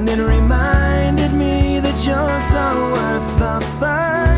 And it reminded me that you're so worth the fight.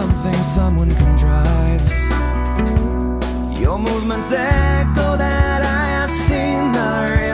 something someone contrives. Your movements echo that I have seen already.